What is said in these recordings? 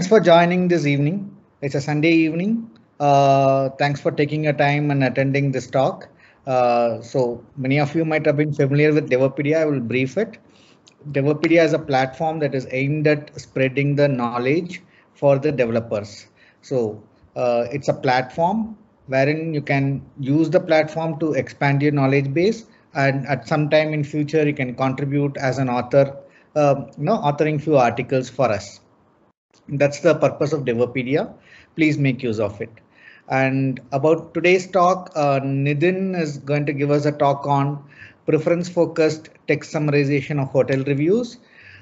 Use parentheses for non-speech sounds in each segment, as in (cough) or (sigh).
thanks for joining this evening. It's a Sunday evening. Uh, thanks for taking your time and attending this talk. Uh, so many of you might have been familiar with Devopedia. I will brief it. Devopedia is a platform that is aimed at spreading the knowledge for the developers. So uh, it's a platform wherein you can use the platform to expand your knowledge base and at some time in future you can contribute as an author, uh, you know, authoring few articles for us. That's the purpose of Devopedia. Please make use of it. And about today's talk, uh, Nidhin is going to give us a talk on preference focused text summarization of hotel reviews.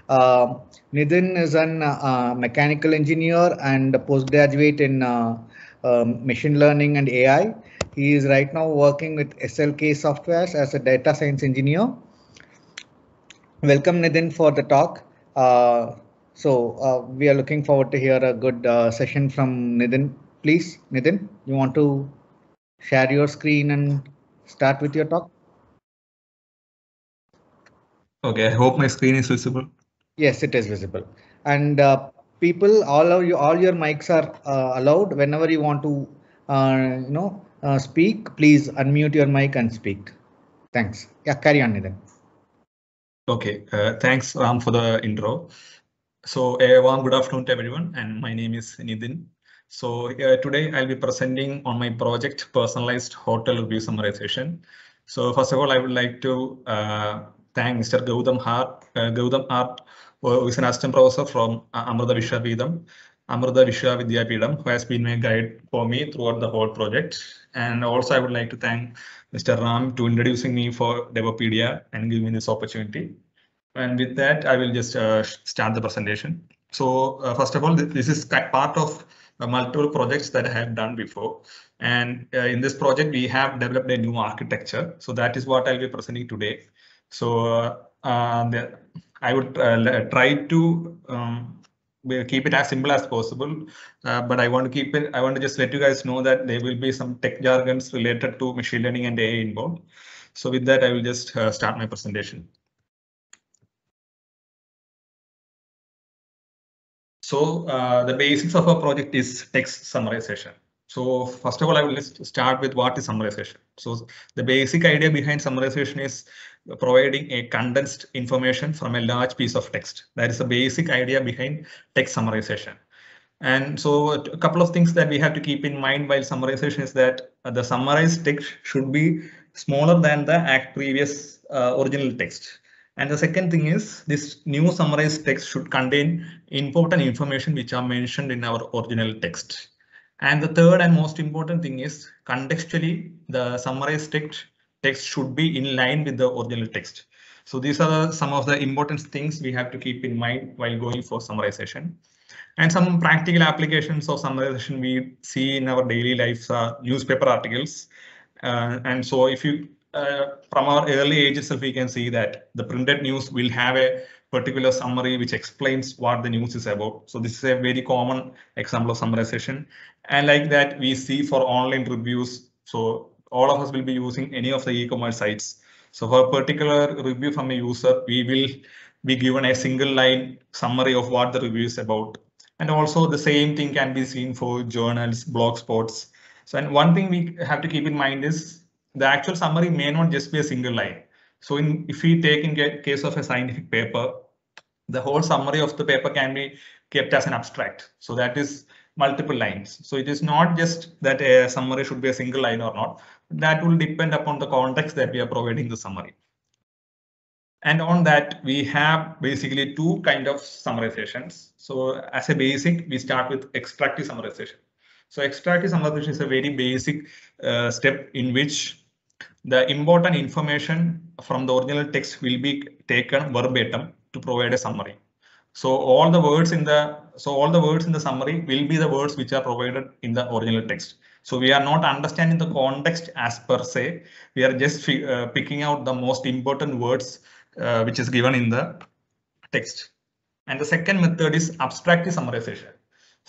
Uh, Nidhin is an uh, mechanical engineer and a postgraduate in uh, um, machine learning and AI. He is right now working with SLK Softwares as a data science engineer. Welcome Nidhin for the talk. So uh, we are looking forward to hear a good uh, session from Nidhin. Please, Nidhin, you want to share your screen and start with your talk? Okay, I hope my screen is visible. Yes, it is visible. And uh, people, all of you, all your mics are uh, allowed. Whenever you want to, uh, you know, uh, speak, please unmute your mic and speak. Thanks. Yeah, carry on, Nidhin. Okay, uh, thanks Ram for the intro. So a warm good afternoon to everyone, and my name is Nidhin. So uh, today I'll be presenting on my project personalized hotel review summarization. So first of all, I would like to uh, thank Mr. Gautam Hart, uh, Gautam Hart, who is an assistant professor from uh, Amrita Vishwavidam, Amrita Vishwa Vidyapeetham, who has been my guide for me throughout the whole project. And also I would like to thank Mr. Ram to introducing me for Devopedia and giving me this opportunity. And with that, I will just uh, start the presentation. So uh, first of all, th this is part of uh, multiple projects that I have done before. And uh, in this project, we have developed a new architecture. So that is what I'll be presenting today. So uh, the, I would try to um, keep it as simple as possible. Uh, but I want to keep it, I want to just let you guys know that there will be some tech jargons related to machine learning and AI involved. So with that, I will just uh, start my presentation. So uh, the basics of our project is text summarization. So first of all, I will start with what is summarization. So the basic idea behind summarization is providing a condensed information from a large piece of text. That is the basic idea behind text summarization. And so a couple of things that we have to keep in mind while summarization is that the summarized text should be smaller than the act previous uh, original text. And the second thing is this new summarized text should contain important information which are mentioned in our original text. And the third and most important thing is contextually the summarized text text should be in line with the original text. So these are some of the important things we have to keep in mind while going for summarization. And some practical applications of summarization we see in our daily lives are newspaper articles. Uh, and so if you Uh, from our early age itself, we can see that the printed news will have a particular summary which explains what the news is about. So this is a very common example of summarization. And like that, we see for online reviews. So all of us will be using any of the e-commerce sites. So for a particular review from a user, we will be given a single line summary of what the review is about. And also the same thing can be seen for journals, blog spots. So and one thing we have to keep in mind is the actual summary may not just be a single line. So in, if we take in case of a scientific paper, the whole summary of the paper can be kept as an abstract. So that is multiple lines. So it is not just that a summary should be a single line or not. That will depend upon the context that we are providing the summary. And on that, we have basically two kind of summarizations. So as a basic, we start with extractive summarization. So extractive summarization is a very basic uh, step in which the important information from the original text will be taken verbatim to provide a summary. So all the words in the so all the words in the summary will be the words which are provided in the original text. So we are not understanding the context as per se. We are just uh, picking out the most important words uh, which is given in the text. And the second method is abstractive summarization.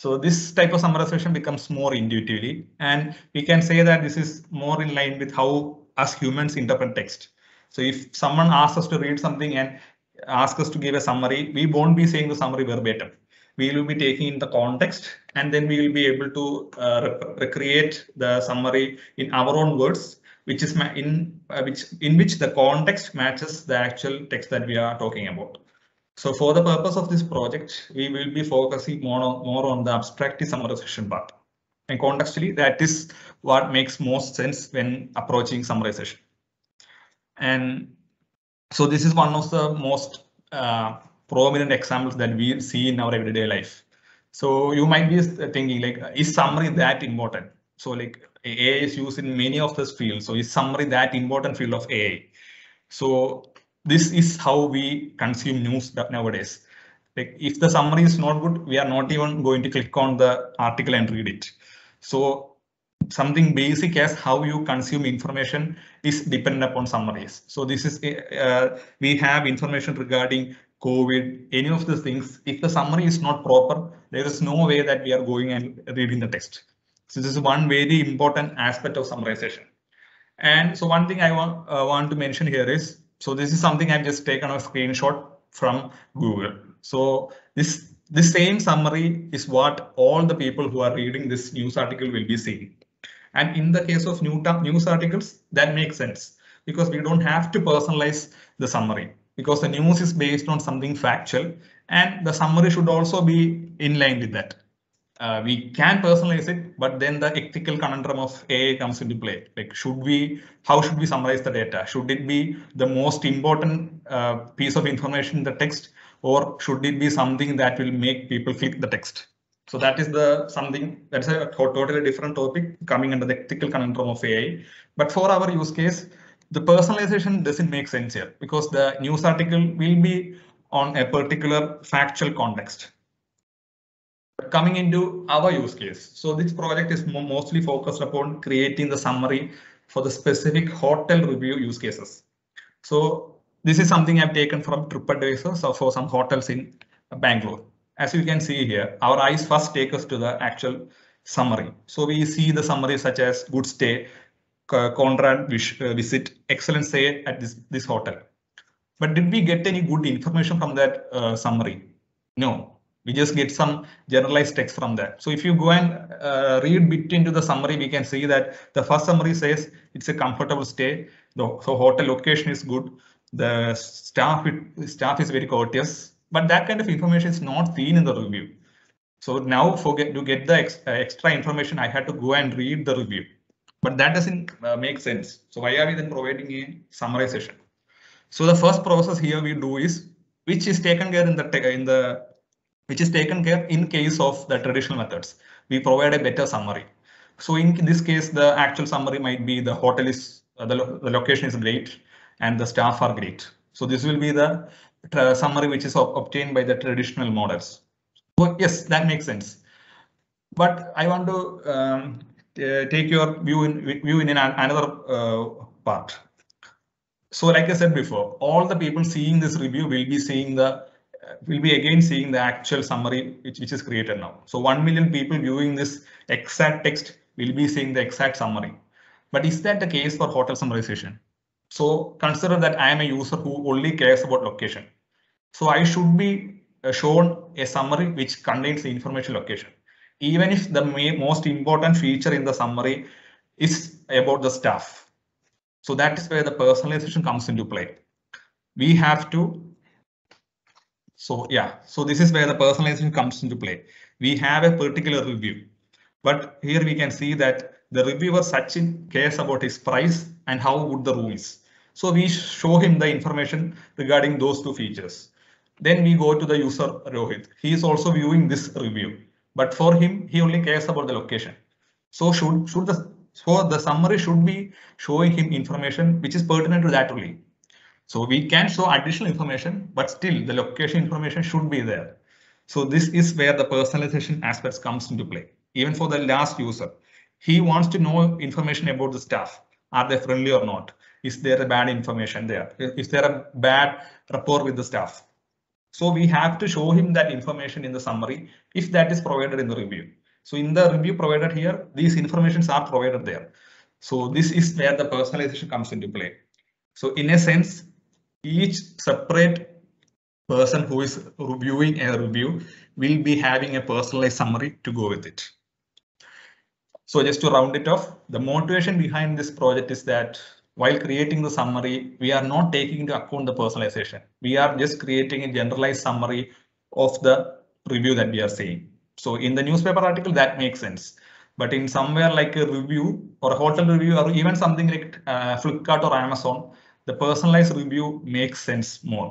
So this type of summarization becomes more intuitively, and we can say that this is more in line with how us humans interpret text. So if someone asks us to read something and ask us to give a summary, we won't be saying the summary verbatim. we will be taking in the context and then we will be able to uh, recreate the summary in our own words, which is in uh, which in which the context matches the actual text that we are talking about. So for the purpose of this project, we will be focusing more on, more on the abstract summarization part. And contextually, that is what makes most sense when approaching summarization. And so this is one of the most uh, prominent examples that we see in our everyday life. So you might be thinking like, is summary that important? So like AI is used in many of those fields. So is summary that important field of AI? So this is how we consume news nowadays. Like if the summary is not good, we are not even going to click on the article and read it. So something basic as how you consume information is dependent upon summaries. So this is uh, we have information regarding COVID, any of these things. If the summary is not proper, there is no way that we are going and reading the text. So this is one very important aspect of summarization. And so one thing I want uh, want to mention here is, so this is something I've just taken a screenshot from Google. So this this same summary is what all the people who are reading this news article will be seeing. And in the case of new news articles, that makes sense because we don't have to personalize the summary because the news is based on something factual and the summary should also be in line with that. Uh, we can personalize it, but then the ethical conundrum of AI comes into play. Like, should we, how should we summarize the data? Should it be the most important uh, piece of information in the text, or should it be something that will make people click the text? So that is the something that's a totally different topic coming under the ethical conundrum of AI. But for our use case, the personalization doesn't make sense here because the news article will be on a particular factual context. Coming into our use case. So this project is mostly focused upon creating the summary for the specific hotel review use cases. So this is something I've taken from TripAdvisor so for some hotels in Bangalore. As you can see here, our eyes first take us to the actual summary. So we see the summary such as good stay, Conrad uh, visit, excellent stay at this, this hotel. But did we get any good information from that uh, summary? No, we just get some generalized text from that. So if you go and uh, read bit into the summary, we can see that the first summary says it's a comfortable stay. The so hotel location is good. The staff it, staff is very courteous, but that kind of information is not seen in the review. So now forget to get the ex, uh, extra information, I had to go and read the review, but that doesn't uh, make sense. So why are we then providing a summarization? So the first process here we do is which is taken care in the in the which is taken care in case of the traditional methods. We provide a better summary. So in this case, the actual summary might be the hotel is uh, the, lo the location is great and the staff are great. So this will be the summary which is obtained by the traditional models. So yes, that makes sense. But I want to um, take your view in view in another uh, part. So like I said before, all the people seeing this review will be seeing the will be again seeing the actual summary which, which is created now. So 1 million people viewing this exact text will be seeing the exact summary. But is that the case for hotel summarization? So consider that I am a user who only cares about location. So I should be uh, shown a summary which contains the information location. Even if the most important feature in the summary is about the staff. So that is where the personalization comes into play. We have to. So yeah, so this is where the personalization comes into play. We have a particular review, but here we can see that the reviewer Sachin cares about his price and how good the room is. So we show him the information regarding those two features. Then we go to the user Rohit. He is also viewing this review, but for him, he only cares about the location. So should, should the so the summary should be showing him information which is pertinent to that only. So we can show additional information, but still the location information should be there. So this is where the personalization aspects comes into play. Even for the last user, he wants to know information about the staff. Are they friendly or not? Is there a bad information there? Is there a bad rapport with the staff? So we have to show him that information in the summary if that is provided in the review. So in the review provided here, these informations are provided there. So this is where the personalization comes into play. So in a sense, each separate person who is reviewing a review will be having a personalized summary to go with it. So just to round it off, the motivation behind this project is that while creating the summary, we are not taking into account the personalization. We are just creating a generalized summary of the review that we are seeing. So in the newspaper article, that makes sense. But in somewhere like a review or a hotel review or even something like uh, Flipkart or Amazon, the personalized review makes sense more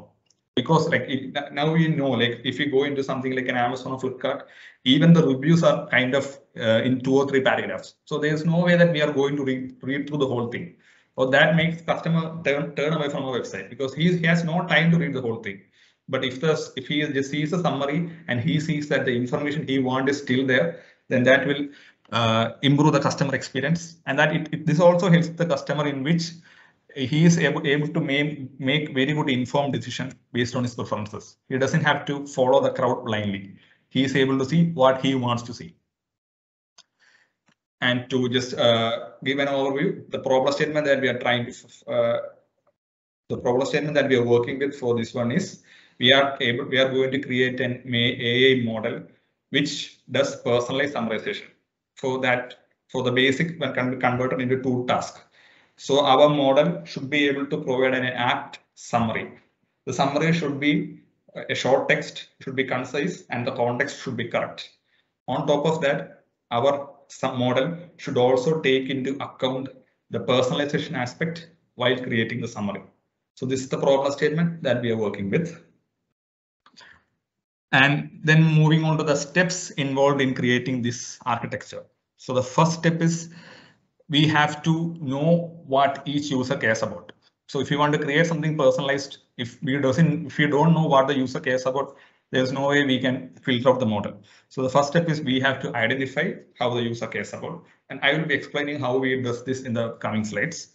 because like it, now we know like if you go into something like an Amazon or Flipkart, even the reviews are kind of uh, in two or three paragraphs. So there's no way that we are going to read, read through the whole thing. Or that makes customer turn, turn away from our website because he, he has no time to read the whole thing. But if the if he just sees a summary and he sees that the information he wants is still there, then that will uh, improve the customer experience. And that it, it, this also helps the customer in which he is able, able to make, make very good informed decision based on his preferences. He doesn't have to follow the crowd blindly. He is able to see what he wants to see. And to just uh, give an overview, the problem statement that we are trying to, uh, the problem statement that we are working with for this one is, we are able, we are going to create an AI model which does personalized summarization. For that, for the basic when can be converted into two tasks. So our model should be able to provide an apt summary. The summary should be uh, a short text, should be concise, and the context should be correct. On top of that, our model should also take into account the personalization aspect while creating the summary. So this is the problem statement that we are working with. And then moving on to the steps involved in creating this architecture. So the first step is we have to know what each user cares about. So if you want to create something personalized, if we doesn't, if you don't know what the user cares about, there's no way we can filter out the model. So the first step is we have to identify how the user cares about, and I will be explaining how we does this in the coming slides.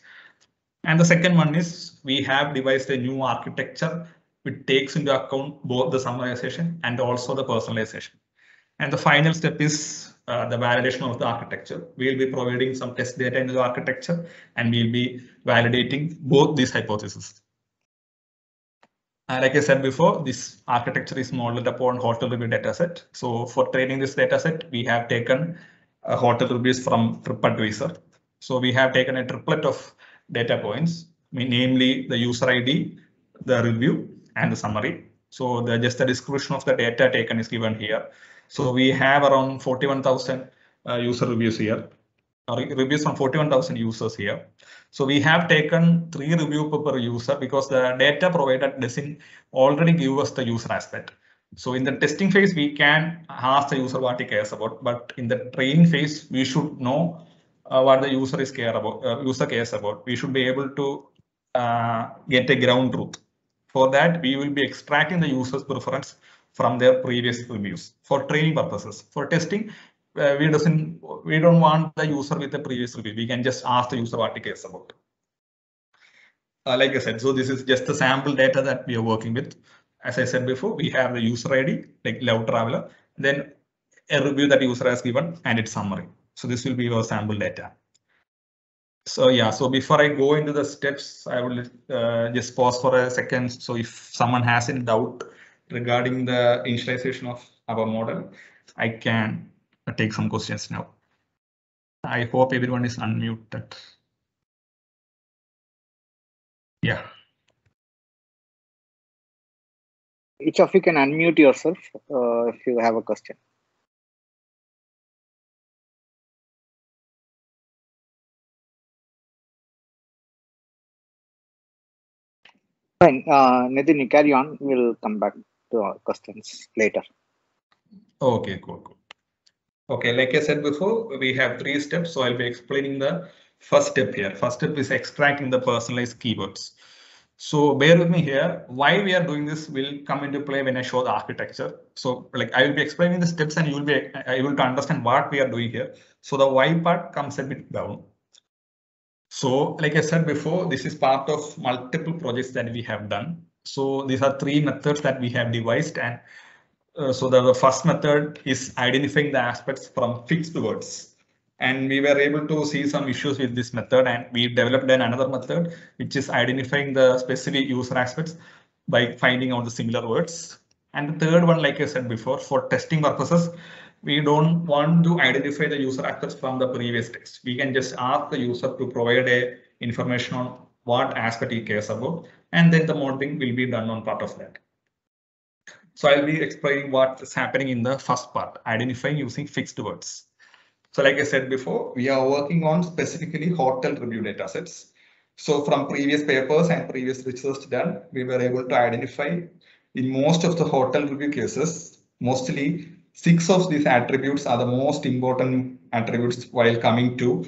And the second one is we have devised a new architecture which takes into account both the summarization and also the personalization. And the final step is uh, the validation of the architecture. We'll be providing some test data into the architecture and we'll be validating both these hypotheses. Uh, like I said before, this architecture is modeled upon hotel review dataset. So for training this dataset, we have taken uh, hotel reviews from TripAdvisor. So we have taken a triplet of data points, namely the user ID, the review, and the summary. So the just the description of the data taken is given here. So we have around 41,000 uh, user reviews here, reviews from 41,000 users here. So we have taken three review per user because the data provided doesn't already give us the user aspect. So in the testing phase, we can ask the user what he cares about, but in the training phase, we should know uh, what the user is care about, uh, user cares about. We should be able to uh, get a ground truth. For that, we will be extracting the user's preference from their previous reviews for training purposes. For testing, uh, we doesn't we don't want the user with the previous review. We can just ask the user what he cares about. Uh, like I said, so this is just the sample data that we are working with. As I said before, we have the user ID like Love Traveler, then a review that user has given and its summary. So this will be our sample data. So yeah, so before I go into the steps, I will uh, just pause for a second. So if someone has any doubt regarding the initialization of our model, I can take some questions now. I hope everyone is unmuted. Yeah. Each of you can unmute yourself uh, if you have a question. Fine, uh, Nidhin, you carry on. We'll come back to our questions later. Okay, cool, cool. Okay, like I said before, we have three steps. So I'll be explaining the first step here. First step is extracting the personalized keywords. So bear with me here. Why we are doing this will come into play when I show the architecture. So like I will be explaining the steps and you will be able to understand what we are doing here. So the why part comes a bit down. So like I said before, this is part of multiple projects that we have done. So these are three methods that we have devised and uh, so the, the, first method is identifying the aspects from fixed words. And we were able to see some issues with this method and we developed an another method, which is identifying the specific user aspects by finding out the similar words. And the third one, like I said before, for testing purposes, we don't want to identify the user aspects from the previous text. We can just ask the user to provide a information on what aspect he cares about, and then the modeling will be done on part of that. So I'll be explaining what is happening in the first part, identifying using fixed words. So like I said before, we are working on specifically hotel review datasets. So from previous papers and previous research done, we were able to identify in most of the hotel review cases, mostly six of these attributes are the most important attributes while coming to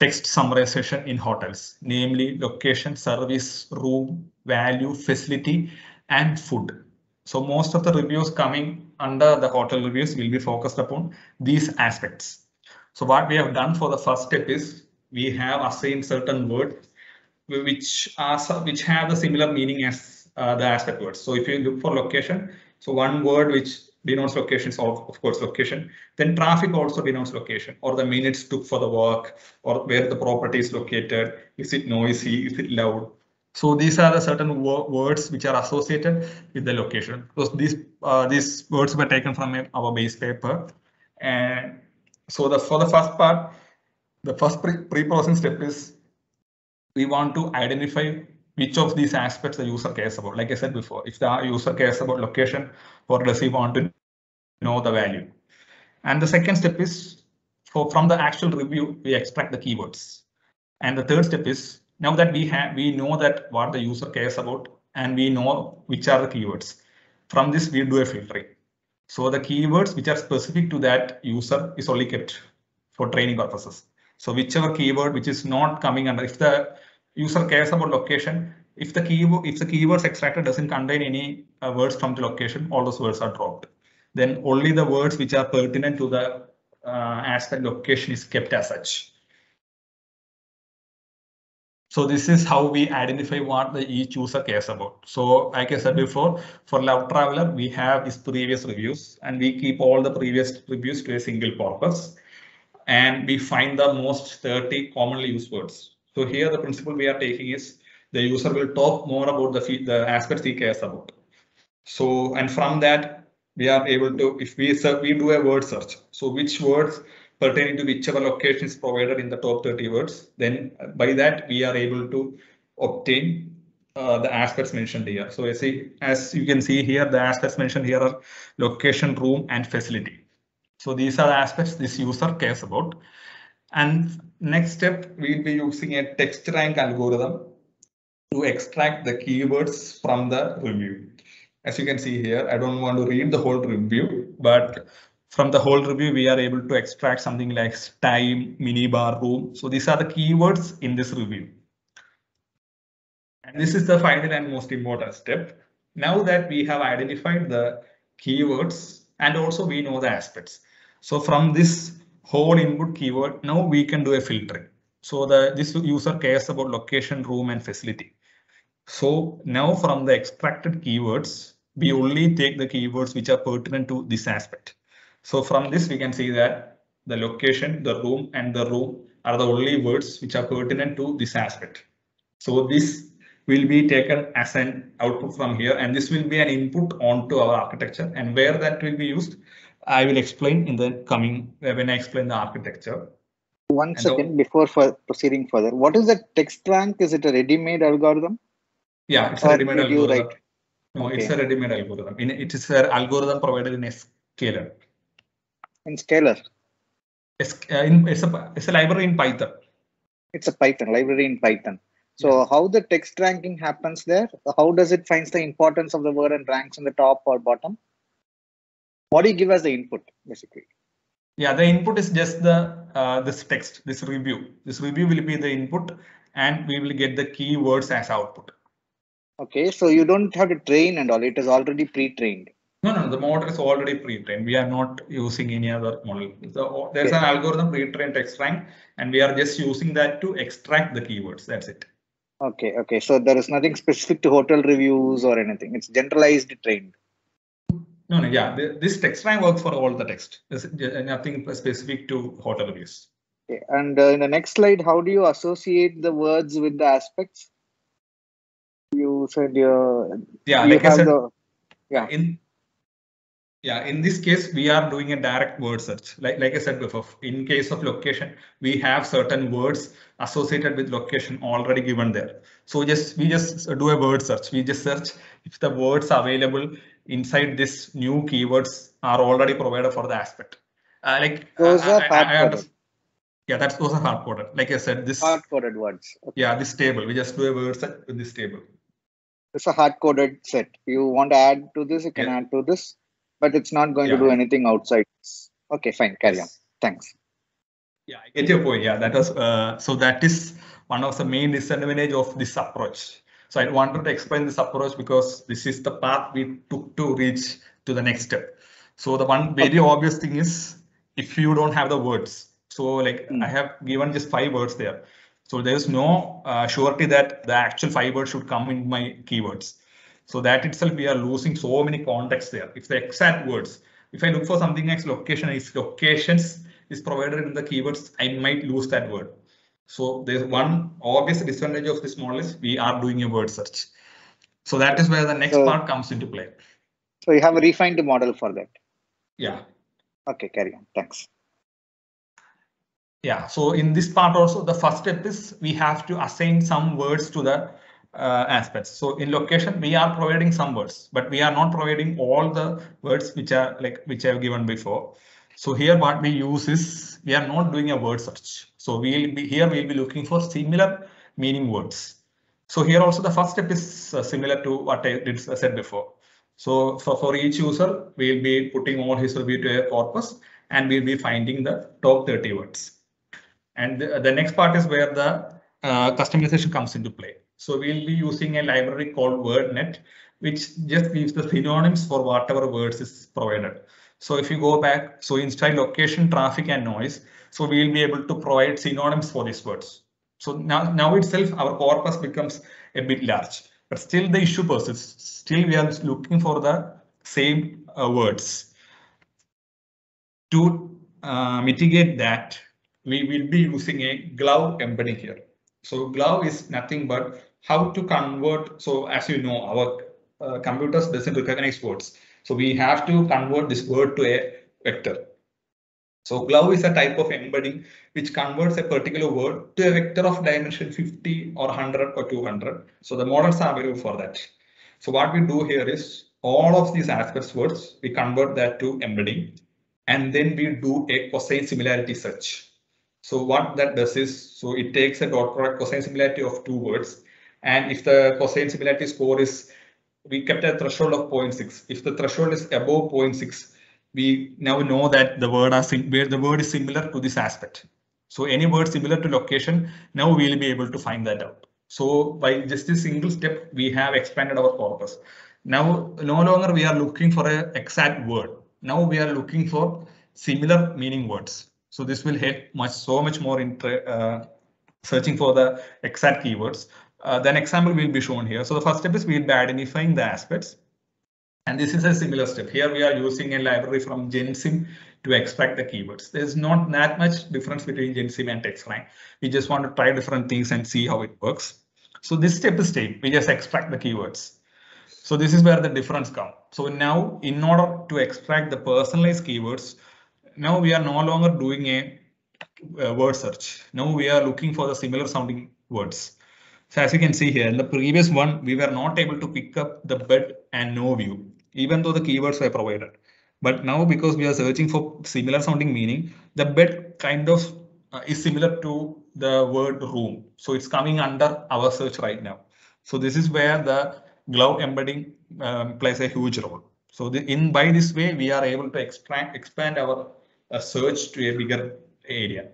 text summarization in hotels, namely location, service, room, value, facility, and food. So most of the reviews coming under the hotel reviews will be focused upon these aspects. So what we have done for the first step is we have assigned certain words which are which have the similar meaning as uh, the aspect words. So if you look for location, so one word which denotes location is of, of course location. Then traffic also denotes location or the minutes took for the work or where the property is located. Is it noisy? Is it loud? So these are the certain wo words which are associated with the location. So these uh, these words were taken from our base paper. And so the for the first part, the first pre-processing step is we want to identify which of these aspects the user cares about. Like I said before, if the user cares about location, or does he want to know the value? And the second step is for from the actual review, we extract the keywords. And the third step is now that we have we know that what the user cares about and we know which are the keywords. From this, we do a filtering. So the keywords which are specific to that user is only kept for training purposes. So whichever keyword which is not coming under, if the user cares about location, if the keyword if the keywords extractor doesn't contain any uh, words from the location, all those words are dropped. Then only the words which are pertinent to the uh, aspect location is kept as such. So this is how we identify what the each user cares about. So like I said before, for Love Traveler, we have his previous reviews and we keep all the previous reviews to a single purpose. And we find the most 30 commonly used words. So here the principle we are taking is the user will talk more about the, the aspects he cares about. So and from that we are able to if we we do a word search. So which words pertaining to whichever location is provided in the top 30 words, then by that we are able to obtain uh, the aspects mentioned here. So as, as you can see here, the aspects mentioned here are location, room, and facility. So these are the aspects this user cares about. And next step, we'll be using a text rank algorithm to extract the keywords from the review. As you can see here, I don't want to read the whole review, but from the whole review, we are able to extract something like time, minibar, room. So these are the keywords in this review. And this is the final and most important step. Now that we have identified the keywords and also we know the aspects. So from this whole input keyword, now we can do a filtering. So the this user cares about location, room, and facility. So now from the extracted keywords, we only take the keywords which are pertinent to this aspect. So from this, we can see that the location, the room and the room are the only words which are pertinent to this aspect. So this will be taken as an output from here and this will be an input onto our architecture and where that will be used, I will explain in the coming uh, when I explain the architecture. One and before for proceeding further, what is the text rank? Is it a ready-made algorithm? Yeah, it's or a ready-made algorithm. No, okay. it's a ready-made algorithm. In, it is an algorithm provided in a scalar in Scalar? It's, uh, in, it's, a, it's a library in Python. It's a Python library in Python. So yes. how the text ranking happens there? How does it finds the importance of the word and ranks in the top or bottom? What do you give as the input, basically? Yeah, the input is just the uh, this text, this review. This review will be the input, and we will get the keywords as output. Okay, so you don't have to train and all. It is already pre-trained. No, no, the model is already pre-trained. We are not using any other model. So there's an algorithm pre-trained text rank, and we are just using that to extract the keywords. That's it. Okay, okay. So there is nothing (laughs) specific to hotel reviews or anything. It's generalized trained. No, no, yeah. This text rank works for all the text. There's nothing specific to hotel reviews. Okay. And uh, in the next slide, how do you associate the words with the aspects? You said uh, Yeah, you like I said, the yeah. in yeah, in this case, we are doing a direct word search. Like like I said before, in case of location, we have certain words associated with location already given there. So just we just do a word search. We just search if the words available inside this new keywords are already provided for the aspect. Uh, like Those I- are I hard-coded. Yeah, that's those are hard coded. Like I said, this hard coded words. Okay. yeah, this table. We just do a word search with this table. It's a hard coded set. You want to add to this, you can Yeah. add to this, but it's not going to do anything outside. Okay, fine. Carry on. Thanks. Yeah, I get your point. Yeah, that was uh, so that is one of the main disadvantage of this approach. So I wanted to explain this approach because this is the path we took to reach to the next step. So the one very obvious thing is if you don't have the words. So like Hmm. I have given just five words there. So there's no uh, surety that the actual five words should come in my keywords. So that itself, we are losing so many contexts there. If the exact words, if I look for something like location, if locations is provided in the keywords, I might lose that word. So there's one obvious disadvantage of this model is we are doing a word search. So that is where the next So- part comes into play. So you have a refined model for that. Yeah. Okay, carry on. Thanks. Yeah, so in this part also, the first step is we have to assign some words to the uh, aspects. So in location, we are providing some words, but we are not providing all the words which are like which I have given before. So here what we use is we are not doing a word search. So we'll be here we'll be looking for similar meaning words. So here also the first step is uh, similar to what I did uh, said before. So for, for each user, we'll be putting all his review to a corpus and we'll be finding the top 30 words. And the, the next part is where the uh, customization comes into play. So we'll be using a library called WordNet, which just gives the synonyms for whatever words is provided. So if you go back, so inside location, traffic and noise, so we'll be able to provide synonyms for these words. So now, now itself, our corpus becomes a bit large, but still the issue persists. Still, we are looking for the same uh, words. To uh, mitigate that, we will be using a glove embedding here. So glove is nothing but how to convert. So as you know, our uh, computers doesn't recognize words. So we have to convert this word to a vector. So glove is a type of embedding which converts a particular word to a vector of dimension 50 or 100 or 200. So the models are available for that. So what we do here is all of these aspects words, we convert that to embedding and then we do a cosine similarity search. So what that does is, so it takes a dot product cosine similarity of two words. And if the cosine similarity score is, we kept a threshold of 0.6. If the threshold is above 0.6, we now know that the word are where the word is similar to this aspect. So any word similar to location, now we'll be able to find that out. So by just this single step, we have expanded our corpus. Now, no longer we are looking for a exact word. Now we are looking for similar meaning words. So this will help much so much more in uh, searching for the exact keywords. Uh, then example will be shown here. So the first step is we'll be identifying the aspects. And this is a similar step. Here we are using a library from GenSim to extract the keywords. There's not that much difference between GenSim and TextLine. We just want to try different things and see how it works. So this step is taken. We just extract the keywords. So this is where the difference comes. So now in order to extract the personalized keywords, now we are no longer doing a, a word search. Now we are looking for the similar sounding words. So as you can see here, in the previous one, we were not able to pick up the bed and no view, even though the keywords were provided. But now because we are searching for similar sounding meaning, the bed kind of uh, is similar to the word room. So it's coming under our search right now. So this is where the glove embedding um, plays a huge role. So the, in by this way, we are able to expand, expand our uh, search to a bigger area.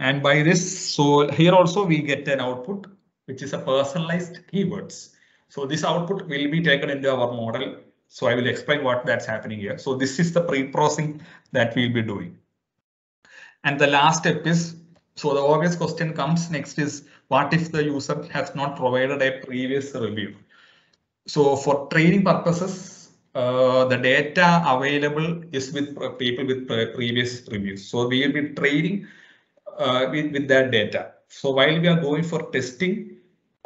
And by this, so here also we get an output, which is a personalized keywords. So this output will be taken into our model. So I will explain what that's happening here. So this is the pre-processing that we'll be doing. And the last step is, so the obvious question comes next is, what if the user has not provided a previous review? So for training purposes, uh, the data available is with people with previous reviews. So we will be training uh, with, with that data. So while we are going for testing,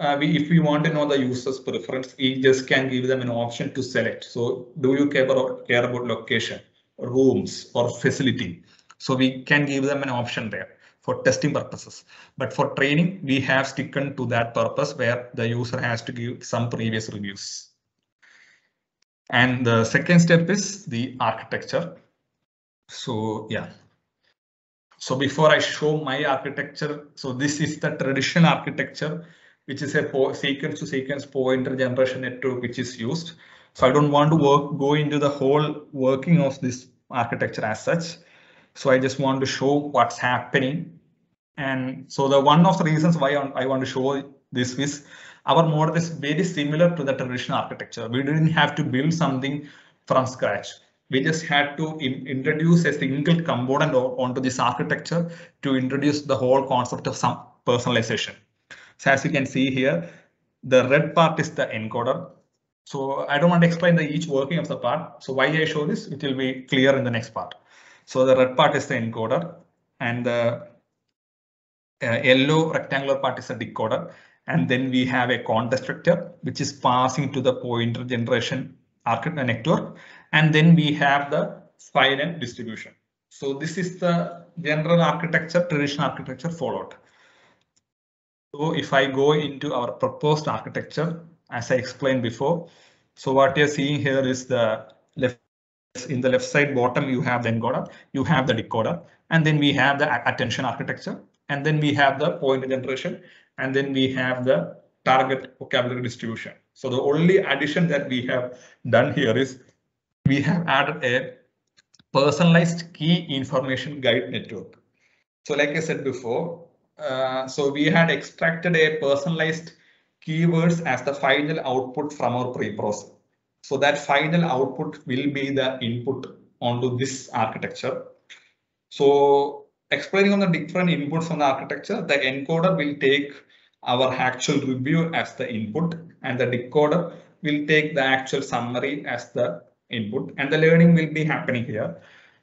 uh, we, if we want to know the user's preference, we just can give them an option to select. So do you care about, care about location, rooms or facility? So we can give them an option there for testing purposes. But for training, we have sticking to that purpose where the user has to give some previous reviews. And the second step is the architecture. So yeah. So before I show my architecture, so this is the traditional architecture, which is a sequence to sequence pointer generation network, which is used. So I don't want to work, go into the whole working of this architecture as such. So I just want to show what's happening. And so the one of the reasons why I want to show this is our model is very similar to the traditional architecture. We didn't have to build something from scratch. We just had to in, introduce a single component onto this architecture to introduce the whole concept of some personalization. So as you can see here, the red part is the encoder. So I don't want to explain the each working of the part. So why I show this, it will be clear in the next part. So the red part is the encoder and the uh, yellow rectangular part is the decoder. And then we have a vector, which is passing to the pointer generation network. And then we have the final distribution. So this is the general architecture, traditional architecture followed. So if I go into our proposed architecture, as I explained before, so what you're seeing here is the left in the left side bottom, you have the encoder, you have the decoder, and then we have the attention architecture, and then we have the pointer generation, and then we have the target vocabulary distribution. So the only addition that we have done here is we have added a personalized key information guide network. So like I said before, uh, so we had extracted a personalized keywords as the final output from our preprocess. So that final output will be the input onto this architecture. So explaining on the different inputs on the architecture, the encoder will take our actual review as the input and the decoder will take the actual summary as the input and the learning will be happening here.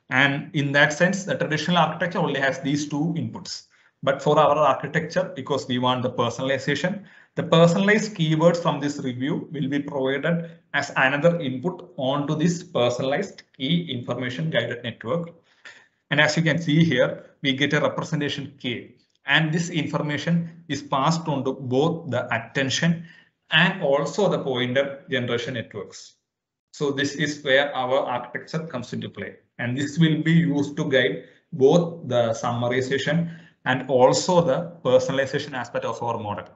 And in that sense, the traditional architecture only has these two inputs. But for our architecture, because we want the personalization, the personalized keywords from this review will be provided as another input onto this personalized key information guided network. And as you can see here, we get a representation K. And this information is passed on to both the attention and also the pointer generation networks. So this is where our architecture comes into play. And this will be used to guide both the summarization and also the personalization aspect of our model.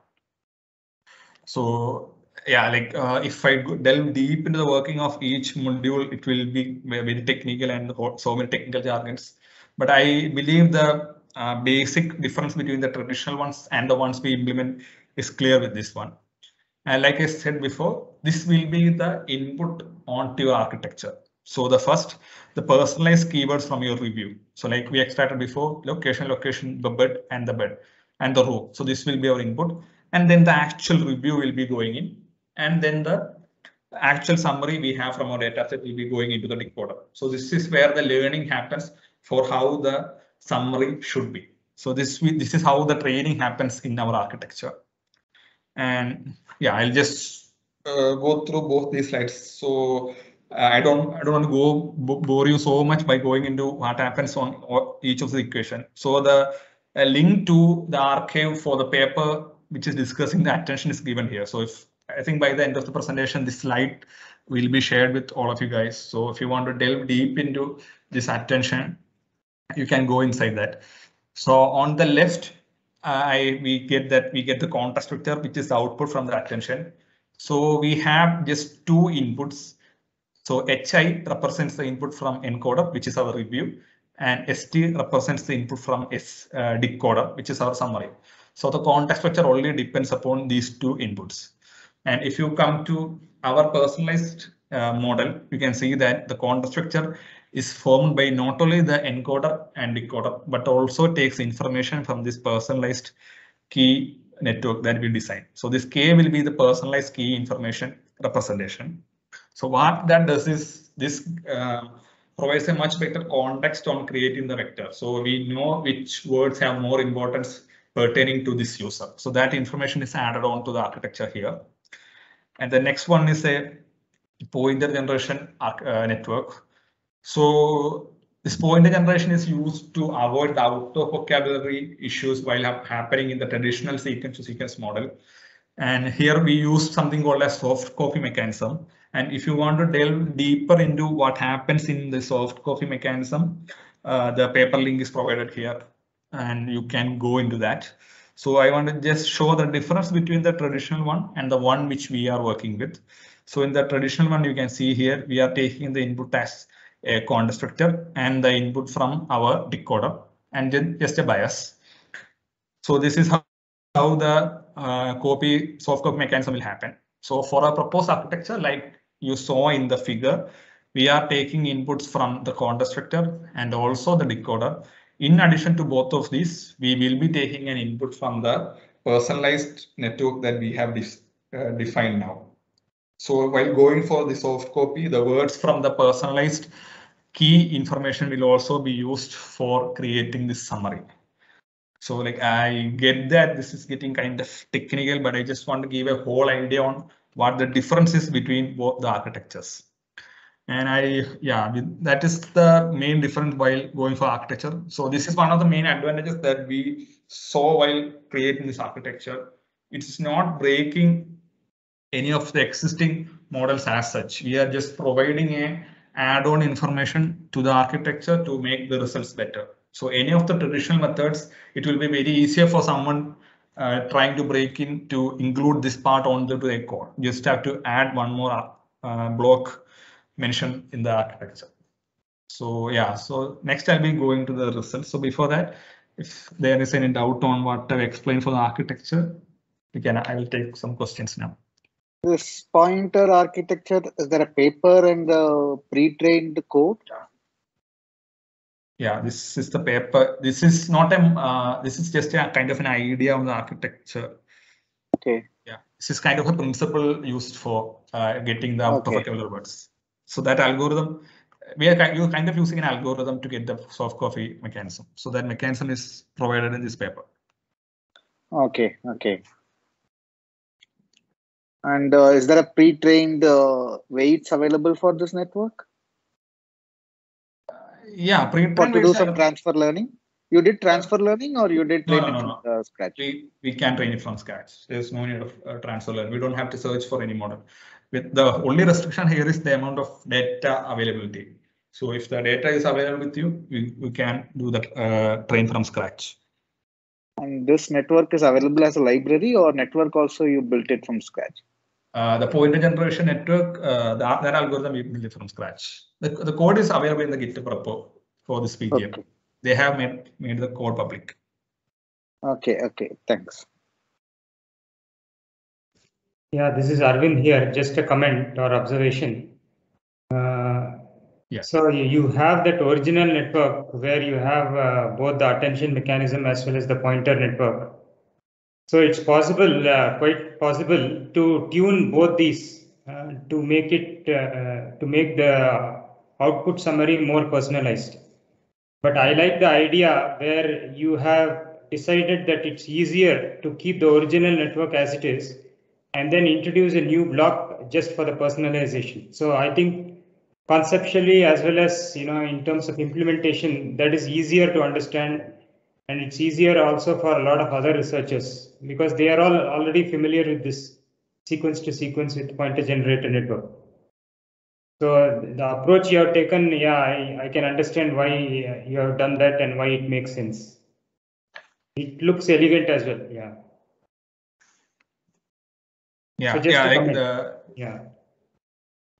So yeah, like uh, if I delve deep into the working of each module, it will be very technical and so many technical jargons. But I believe the uh, basic difference between the traditional ones and the ones we implement is clear with this one. And like I said before, this will be the input onto your architecture. So the first, the personalized keywords from your review. So like we extracted before, location, location, the bed and the bed and the row. So this will be our input. And then the actual review will be going in. And then the actual summary we have from our data set will be going into the decoder. So this is where the learning happens for how the summary should be. So this, this is how the training happens in our architecture. And yeah, I'll just uh, go through both these slides. So Uh, I don't I don't want to go bore you so much by going into what happens on each of the equation. So the link to the arXiv for the paper which is discussing the attention is given here. So if I think by the end of the presentation, this slide will be shared with all of you guys. So if you want to delve deep into this attention, you can go inside that. So on the left, uh, I we get that we get the context vector, which is the output from the attention. So we have just two inputs. So HI represents the input from encoder, which is our review, and ST represents the input from S uh, decoder, which is our summary. So the context structure only depends upon these two inputs. And if you come to our personalized uh, model, you can see that the context structure is formed by not only the encoder and decoder, but also takes information from this personalized key network that we design. So this K will be the personalized key information representation. So what that does is this uh, provides a much better context on creating the vector. So we know which words have more importance pertaining to this user. So that information is added on to the architecture here. And the next one is a pointer generation uh, network. So this pointer generation is used to avoid the out of vocabulary issues while ha happening in the traditional sequence to sequence model. And here we use something called a soft copy mechanism. And if you want to delve deeper into what happens in the soft copy mechanism, uh, the paper link is provided here and you can go into that. So I want to just show the difference between the traditional one and the one which we are working with. So in the traditional one, you can see here, we are taking the input as a constructor and the input from our decoder and then just a bias. So this is how, how the uh, copy soft copy mechanism will happen. So for our proposed architecture, like you saw in the figure, we are taking inputs from the constructor and also the decoder. In addition to both of these, we will be taking an input from the personalized network that we have uh, defined now. So while going for the soft copy, the words from the personalized key information will also be used for creating this summary. So like I get that this is getting kind of technical, but I just want to give a whole idea on what the difference is between both the architectures. And I, yeah, that is the main difference while going for architecture. So this is one of the main advantages that we saw while creating this architecture. It's not breaking any of the existing models as such. We are just providing a add-on information to the architecture to make the results better. So any of the traditional methods, it will be very easier for someone uh, trying to break in to include this part onto the code. You just have to add one more uh, block mentioned in the architecture. So yeah, so next I'll be going to the results. So before that, if there is any doubt on what I've explained for the architecture, again, I will take some questions now. This pointer architecture, is there a paper and the pre-trained code? Yeah, this is the paper. This is not a, uh, this is just a kind of an idea on the architecture. Okay. Yeah, this is kind of a principle used for uh, getting the out okay. of words. So that algorithm, we are kind, kind of using an algorithm to get the soft copy mechanism. So that mechanism is provided in this paper. Okay, okay. And uh, is there a pre-trained uh, weights available for this network? Yeah, pre-trained for to do some transfer learning. You did transfer learning or you did train no, no, no, from uh, scratch? We, we can train it from scratch. There's no need of uh, transfer learning. We don't have to search for any model. With the only restriction here is the amount of data availability. So if the data is available with you, we, we can do the uh, train from scratch. And this network is available as a library or network also you built it from scratch? Uh, the pointer generation network, uh, the, that algorithm we built it from scratch. The, the code is available in the GitHub repo for this PGN. Okay. They have made, made the code public. Okay, okay, thanks. Yeah, this is Arvind here. Just a comment or observation. Uh, yes. So you have that original network where you have uh, both the attention mechanism as well as the pointer network. So it's possible, uh, quite possible to tune both these uh, to make it uh, to make the output summary more personalized. But I like the idea where you have decided that it's easier to keep the original network as it is and then introduce a new block just for the personalization. So I think conceptually as well as you know in terms of implementation that is easier to understand and it's easier also for a lot of other researchers because they are all already familiar with this sequence to sequence with pointer generator network. So the approach you have taken, yeah, I, I can understand why you have done that and why it makes sense. It looks elegant as well, yeah. Yeah, so yeah, like the, yeah.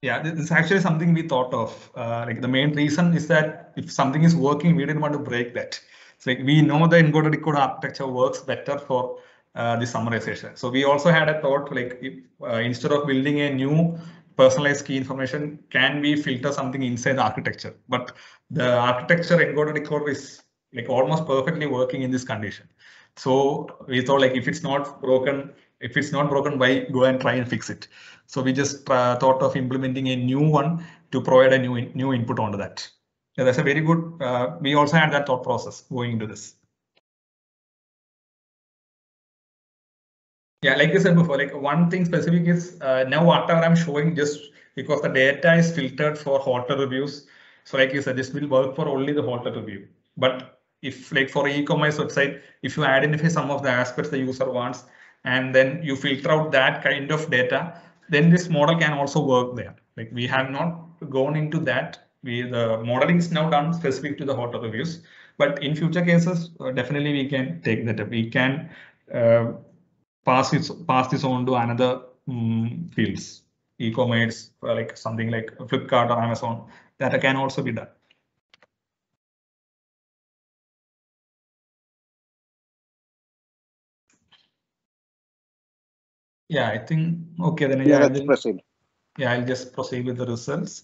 Yeah, this is actually something we thought of. Uh, like the main reason is that if something is working, we didn't want to break that. So we know the encoder decoder architecture works better for uh, the summarization. So we also had a thought like if, uh, instead of building a new personalized key information, can we filter something inside the architecture? But the architecture encoder decoder is like almost perfectly working in this condition. So we thought like if it's not broken, if it's not broken, why go and try and fix it? So we just uh, thought of implementing a new one to provide a new in, new input onto that. Yeah, that's a very good. Uh, we also had that thought process going into this. Yeah, like I said before, like one thing specific is uh, now whatever I'm showing just because the data is filtered for hotel reviews. So like you said, this will work for only the hotel review. But if like for e-commerce website, if you identify some of the aspects the user wants, and then you filter out that kind of data, then this model can also work there. Like we have not gone into that. We the modeling is now done specific to the hot hotel reviews, but in future cases, uh, definitely we can take that. We can uh, pass it pass this on to another um, fields, e-commerce, uh, like something like Flipkart or Amazon. That can also be done. Yeah, I think okay then. Yeah, proceed. yeah, I'll just proceed with the results.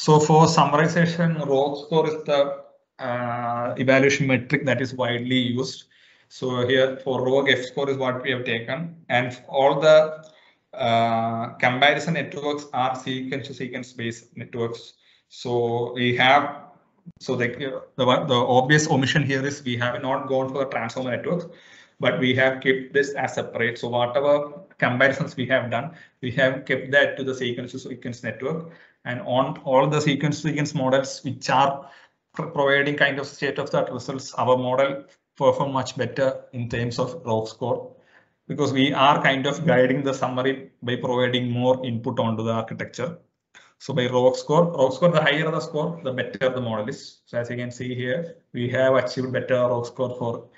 So for summarization, ROUGE score is the uh, evaluation metric that is widely used. So here for ROUGE F score is what we have taken and all the uh, comparison networks are sequence to sequence based networks. So we have so the, the the obvious omission here is we have not gone for the transformer network, but we have kept this as separate. So whatever comparisons we have done, we have kept that to the sequence to sequence network and on all the sequence sequence models which are providing kind of state of the art results, our model perform much better in terms of ROUGE score because we are kind of guiding the summary by providing more input onto the architecture. So by ROUGE score, ROUGE score, the higher the score, the better the model is. So as you can see here, we have achieved better ROUGE score for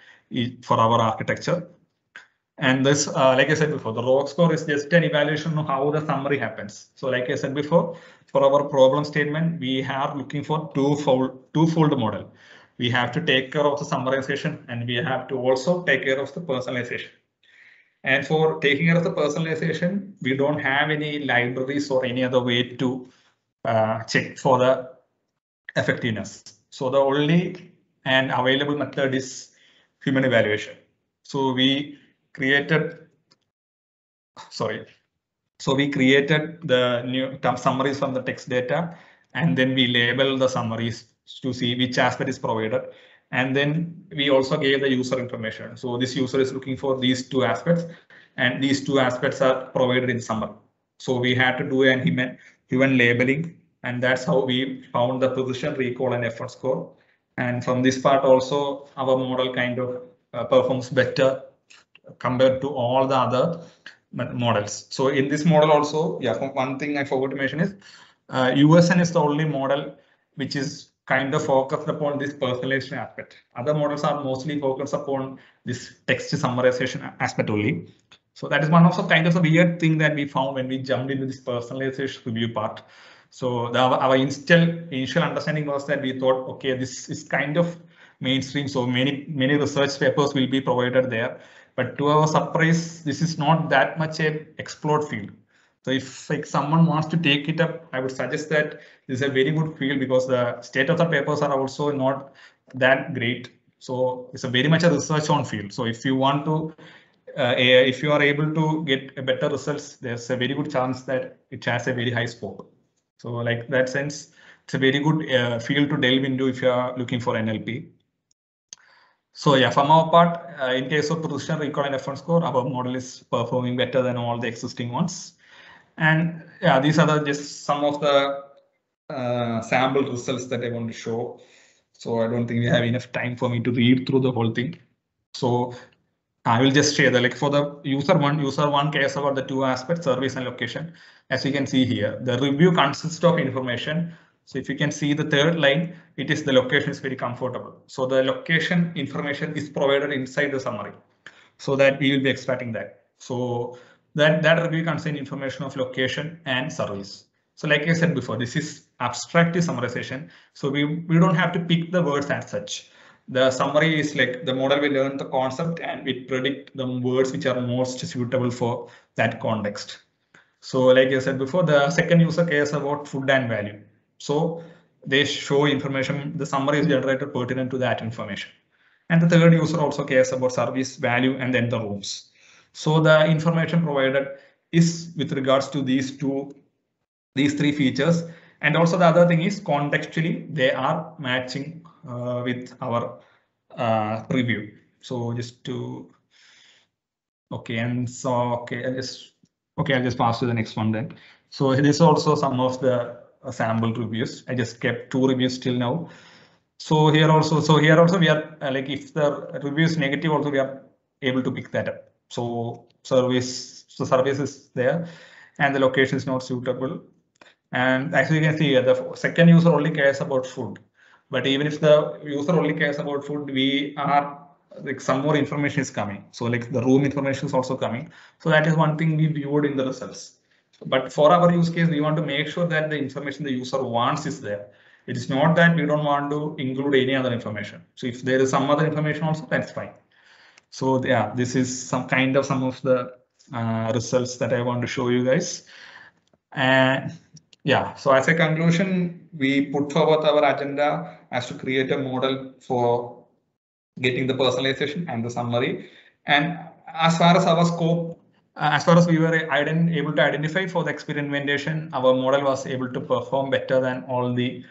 for our architecture. And this, uh, like I said before, the ROUGE score is just an evaluation of how the summary happens. So like I said before, for our problem statement, we are looking for two-fold, two-fold model. We have to take care of the summarization and we have to also take care of the personalization. And for taking care of the personalization, we don't have any libraries or any other way to uh, check for the effectiveness. So the only and available method is human evaluation. So we created, sorry, so we created the new summaries from the text data, and then we label the summaries to see which aspect is provided. And then we also gave the user information. So this user is looking for these two aspects, and these two aspects are provided in summary. So we had to do an human, human labeling, and that's how we found the precision, recall, and effort score. And from this part also, our model kind of uh, performs better compared to all the other models. So in this model also, yeah, one thing I forgot to mention is uh, USN is the only model which is kind of focused upon this personalization aspect. Other models are mostly focused upon this text summarization aspect only. So that is one of the kind of a weird thing that we found when we jumped into this personalization review part. So the, our, initial initial understanding was that we thought, okay, this is kind of mainstream. So many many research papers will be provided there. But to our surprise, this is not that much a explored field. So if like someone wants to take it up, I would suggest that this is a very good field because the state of the papers are also not that great. So it's a very much a research on field. So if you want to, uh, if you are able to get a better results, there's a very good chance that it has a very high scope. So like that sense, it's a very good uh, field to delve into if you are looking for NLP. So yeah, from our part, uh, in case of precision recall and effort score, our model is performing better than all the existing ones. And yeah, these are the, just some of the uh, sample results that I want to show. So I don't think we have enough time for me to read through the whole thing. So I will just share the like for the user one, user one cares about the two aspects, service and location. As you can see here, the review consists of information. So if you can see the third line, it is the location is very comfortable. So the location information is provided inside the summary so that we will be extracting that. So that, that review contains information of location and service. So like I said before, this is abstractive summarization. So we, we don't have to pick the words as such. The summary is like the model will learn the concept and it predict the words which are most suitable for that context. So like I said before, the second user cares about food and value. So they show information, the summary is generated pertinent to that information. And the third user also cares about service value and then the rooms. So the information provided is with regards to these two, these three features. And also the other thing is contextually, they are matching uh, with our uh, preview. So just to Okay, and so, okay, I just, okay, I'll just pass to the next one then. So this is also some of the sample reviews. I just kept two reviews till now. So here also, so here also we are uh, like if the review is negative also we are able to pick that up. So service, so service is there and the location is not suitable. And actually you can see here, the second user only cares about food. But even if the user only cares about food, we are like some more information is coming. So like the room information is also coming. So that is one thing we viewed in the results. But for our use case, we want to make sure that the information the user wants is there. It is not that we don't want to include any other information. So if there is some other information also, that's fine. So yeah, this is some kind of some of the uh, results that I want to show you guys. And yeah, so as a conclusion, we put forward our agenda as to create a model for getting the personalization and the summary. And as far as our scope, uh, as far as we were able to identify for the experimentation, our model was able to perform better than all the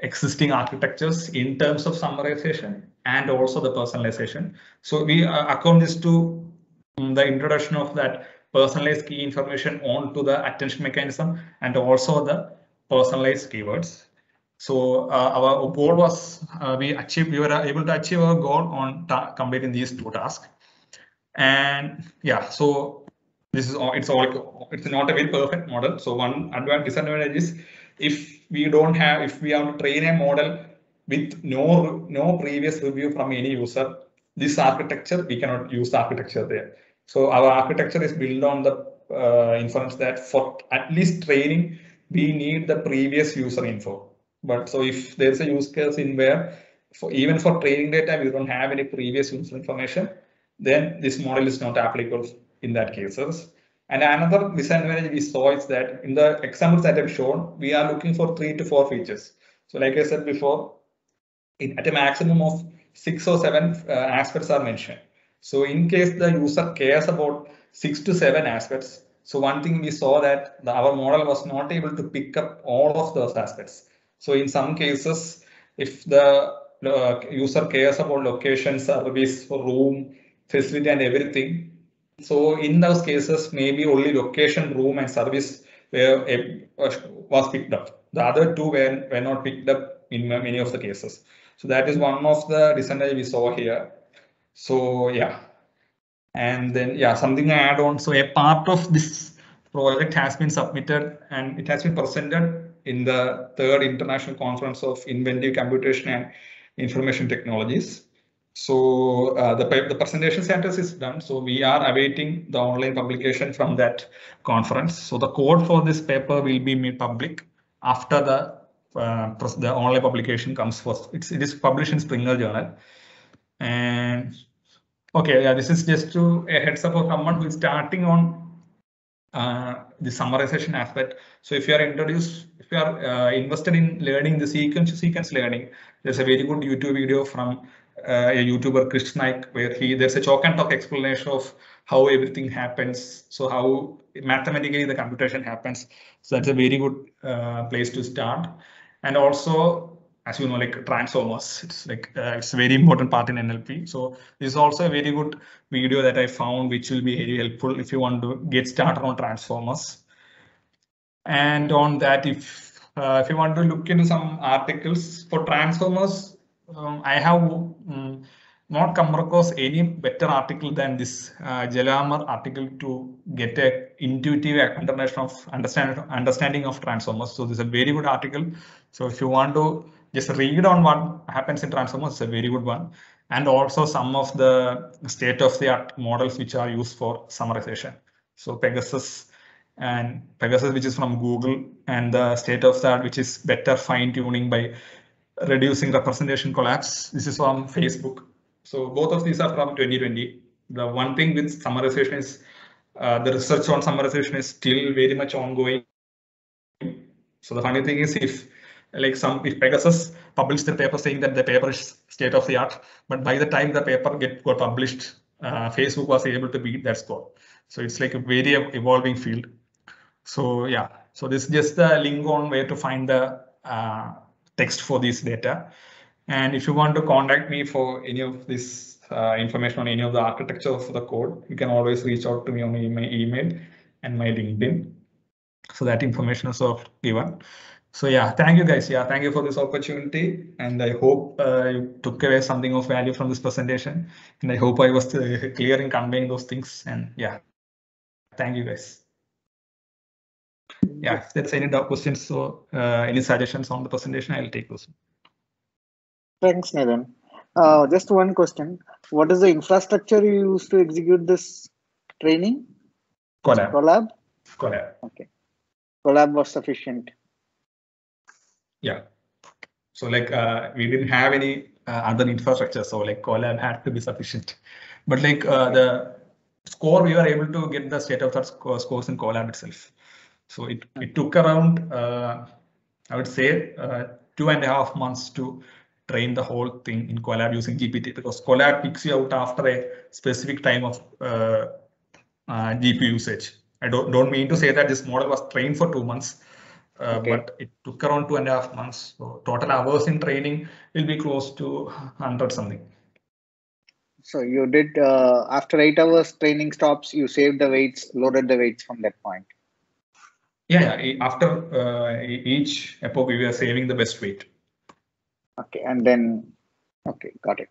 existing architectures in terms of summarization and also the personalization. So we uh, account this to um, the introduction of that personalized key information onto the attention mechanism and also the personalized keywords. So uh, our goal was uh, we achieved we were able to achieve our goal on completing these two tasks. And yeah, so this is all it's all it's not a very perfect model. So one advantage disadvantage is if we don't have if we have to train a model with no no previous review from any user, this architecture we cannot use the architecture there. So our architecture is built on the uh, inference that for at least training, we need the previous user info. But so if there's a use case in where for even for training data, we don't have any previous user information, then this model is not applicable in that cases. And another disadvantage we saw is that in the examples that I've shown, we are looking for three to four features. So like I said before, in, at a maximum of six or seven uh, aspects are mentioned. So in case the user cares about six to seven aspects, so one thing we saw that the, our model was not able to pick up all of those aspects. So in some cases, if the uh, user cares about location, service, room, facility and everything, so in those cases, maybe only location, room and service were, uh, was picked up. The other two were, were not picked up in many of the cases. So that is one of the disadvantages we saw here. So yeah, and then yeah, something I add on. So a part of this project has been submitted and it has been presented in the third international conference of inventive computation and information technologies. So uh, the, the presentation status is done. So we are awaiting the online publication from that conference. So the code for this paper will be made public after the uh, the online publication comes first. It's, it is published in Springer Journal. And okay, yeah, this is just to a heads up of someone who is starting on uh, the summarization aspect. So if you are introduced, if you are uh, invested in learning the sequence sequence learning, there's a very good YouTube video from uh, a YouTuber Krish Naik where he there's a chalk and talk explanation of how everything happens. So how mathematically the computation happens. So that's a very good uh, place to start. And also as you know, like transformers, it's like uh, it's a very important part in NLP. So this is also a very good video that I found, which will be very helpful if you want to get started on transformers. And on that, if uh, if you want to look into some articles for transformers, um, I have not come across any better article than this uh, Jay Alammar article to get a intuitive understanding of understand, understanding of transformers. So this is a very good article. So if you want to just read on what happens in transformers, it's a very good one. And also some of the state of the art models which are used for summarization. So Pegasus and Pegasus, which is from Google, and the state of the art, which is better fine tuning by reducing representation collapse. This is from Facebook. So both of these are from 2020. The one thing with summarization is uh, the research on summarization is still very much ongoing. So the funny thing is if like some if Pegasus published the paper saying that the paper is state of the art, but by the time the paper get got published, uh, Facebook was able to beat that score. So it's like a very evolving field. So yeah, so this is just the link on where to find the uh, text for this data. And if you want to contact me for any of this uh, information on any of the architecture of the code, you can always reach out to me on my email and my LinkedIn. So that information is of given. So yeah, thank you guys. Yeah, thank you for this opportunity. And I hope uh, you took away something of value from this presentation. And I hope I was uh, clear in conveying those things. And yeah, thank you guys. Yeah, if there's any questions or uh, any suggestions on the presentation, I'll take those. Thanks, Nidhin. Uh, just one question. What is the infrastructure you use to execute this training? Colab. Colab? Colab. Okay. Colab was sufficient. Yeah. So like uh, we didn't have any uh, other infrastructure, so like Colab had to be sufficient. But like uh, the score, we were able to get the state of the scores in Colab itself. So it, it took around, uh, I would say, uh, two and a half months to train the whole thing in Colab using GPU because Colab picks you out after a specific time of uh, GPU usage. I don't, don't mean to say that this model was trained for two months, uh, okay. but it took around two and a half months. So total hours in training will be close to 100 something. So you did, uh, after eight hours training stops, you saved the weights, loaded the weights from that point. Yeah, yeah. after uh, each epoch, we were saving the best weight. Okay, and then, okay, got it.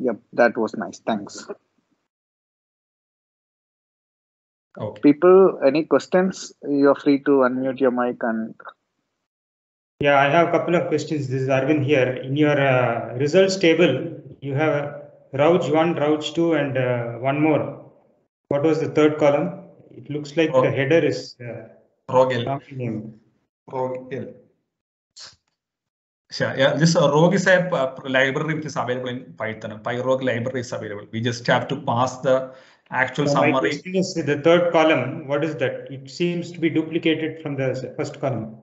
Yep, that was nice. Thanks. Okay. People, any questions? You're free to unmute your mic and. Yeah, I have a couple of questions. This is Arvind here. In your uh, results table, you have Rouge 1, Rouge 2, and uh, one more. What was the third column? It looks like the header is uh, Rogue name. Rogue L. Sure. Yeah, this uh, Rogue is a uh, library which is available in Python. PyRouge library is available. We just have to pass the actual so summary. My question is the third column. What is that? It seems to be duplicated from the first column.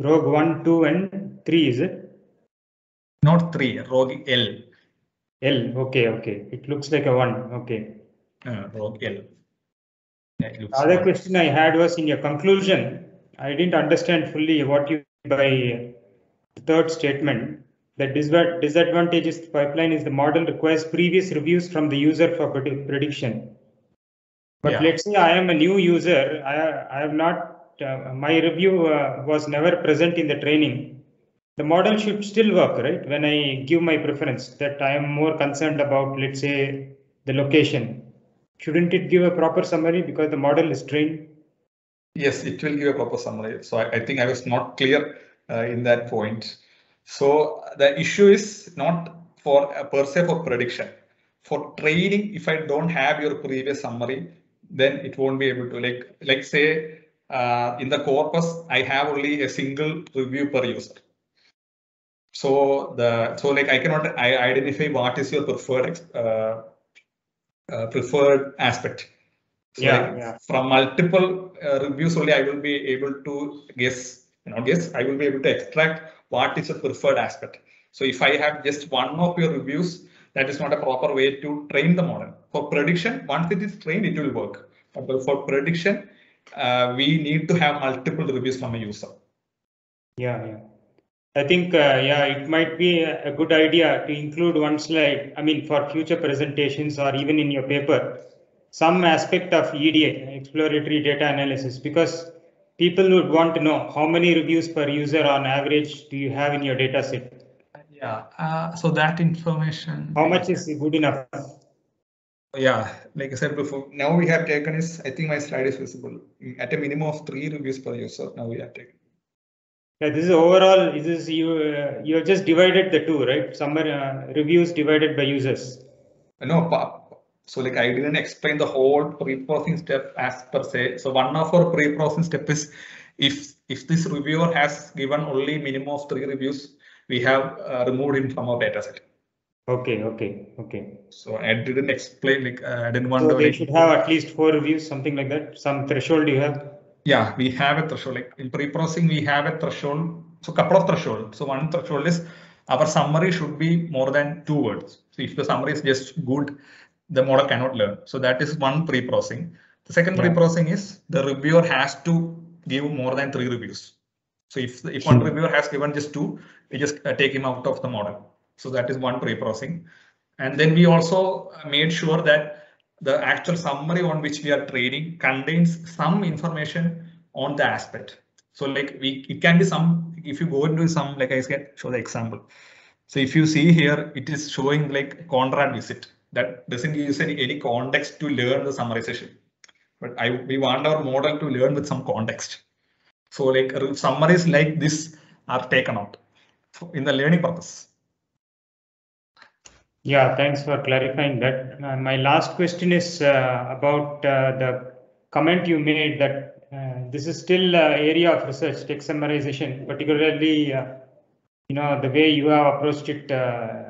Rogue 1, 2, and 3, is it? Not 3, Rogue L. L, okay, okay. It looks like a 1, okay. Uh, Rogue L. The other question I had was in your conclusion, I didn't understand fully what you by third statement. The disadvantages the pipeline is the model requires previous reviews from the user for prediction. But yeah. let's say I am a new user, I, I have not, uh, my review uh, was never present in the training. The model should still work, right? When I give my preference that I am more concerned about, let's say, the location. Shouldn't it give a proper summary because the model is trained? Yes, it will give a proper summary. So I, I think I was not clear uh, in that point. So the issue is not for uh, per se for prediction. For training, if I don't have your previous summary, then it won't be able to like like say uh, in the corpus I have only a single review per user. So the so like I cannot I identify what is your preferred uh, uh, preferred aspect. Yeah, like yeah. From multiple uh, reviews only I will be able to guess. You know, guess I will be able to extract what is a preferred aspect. So if I have just one of your reviews, that is not a proper way to train the model. For prediction, once it is trained, it will work. But for prediction, uh, we need to have multiple reviews from a user. Yeah, yeah. I think, uh, yeah, it might be a good idea to include one slide. I mean, for future presentations or even in your paper, some aspect of EDA, exploratory data analysis, because people would want to know how many reviews per user on average do you have in your data set? Yeah, uh, so that information. How much is good enough? Yeah, like I said before, now we have taken is, I think my slide is visible. At a minimum of three reviews per user, now we have taken. Yeah, this is overall, this is you, uh, you have just divided the two, right? Some uh, reviews divided by users. No, so like I didn't explain the whole pre-processing step as per se. So one of our pre-processing step is if if this reviewer has given only minimum of three reviews, we have uh, removed him from our dataset. Okay, okay, okay. So I didn't explain like uh, I didn't want so to. they like, should have at least four reviews, something like that. Some threshold you have. Yeah, we have a threshold. Like in pre-processing, we have a threshold. So couple of thresholds. So one threshold is our summary should be more than two words. So if the summary is just good, the model cannot learn. So that is one pre-processing. The second Yeah. pre-processing is the reviewer has to give more than three reviews. So if, if one reviewer has given just two, we just uh, take him out of the model. So that is one pre-processing. And then we also made sure that the actual summary on which we are training contains some information on the aspect. So like we, it can be some, if you go into some, like I said, show the example. So if you see here, it is showing like Conrad visit that doesn't use any, any context to learn the summarization. But I we want our model to learn with some context. So like summaries like this are taken out in the learning purpose. Yeah, thanks for clarifying that. Uh, my last question is uh, about uh, the comment you made that uh, this is still an area of research, text summarization, particularly uh, you know the way you have approached it, uh,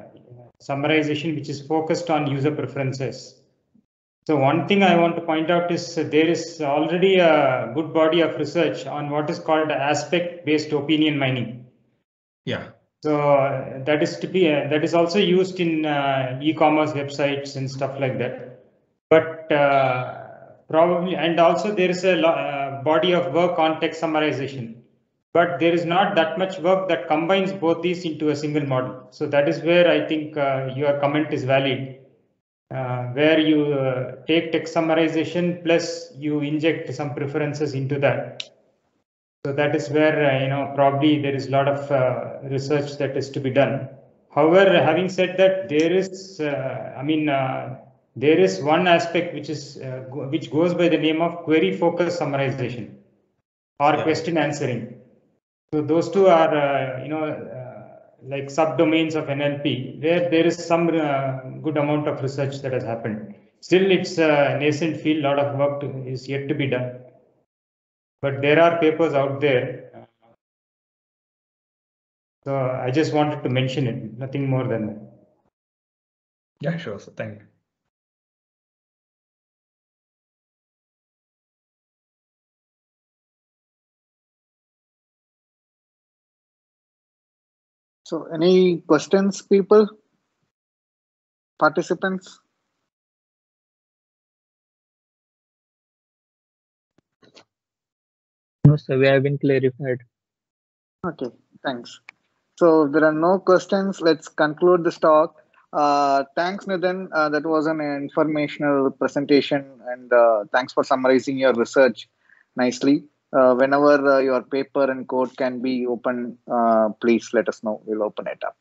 summarization, which is focused on user preferences. So one thing I want to point out is there is already a good body of research on what is called aspect-based opinion mining. Yeah. So that is to be uh, that is also used in uh, e-commerce websites and stuff like that. But uh, probably and also there is a uh, body of work on text summarization. But there is not that much work that combines both these into a single model. So that is where I think uh, your comment is valid. where you take text summarization plus you inject some preferences into that so that is where, uh, you know, probably there is a lot of uh, research that is to be done. However, having said that, there is, uh, I mean, uh, there is one aspect which is uh, which goes by the name of query focus summarization or yeah. question answering. So those two are, uh, you know, like subdomains of NLP, where there is some good amount of research that has happened. Still, it's a nascent field. A lot of work to, is yet to be done but there are papers out there. So I just wanted to mention it, nothing more than that. Yeah, sure. So thank you. So any questions, people? Participants? No, sir, we have been clarified. Okay, thanks. So there are no questions. Let's conclude this talk. Uh, thanks, Nidhin. Uh, that was an informational presentation, and uh, thanks for summarizing your research nicely. Uh, whenever uh, your paper and code can be open, uh, please let us know. We'll open it up.